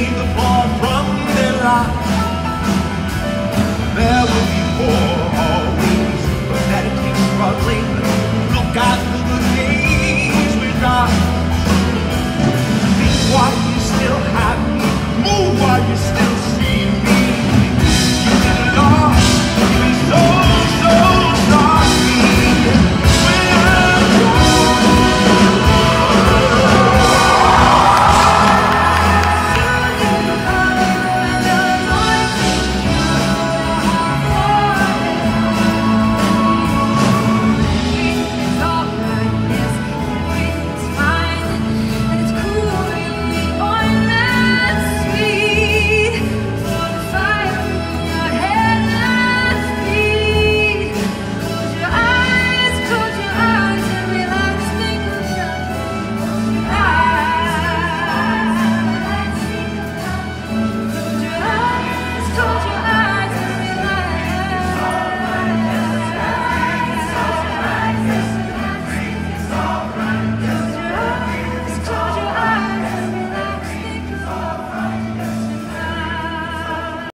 save the poor from their lot. There will be war always, but that it takes struggling. Look out for the days we got. Think while you still have me, move while you still